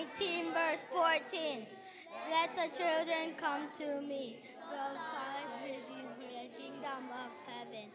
19, verse 14. Let the children come to me from the kingdom of heaven.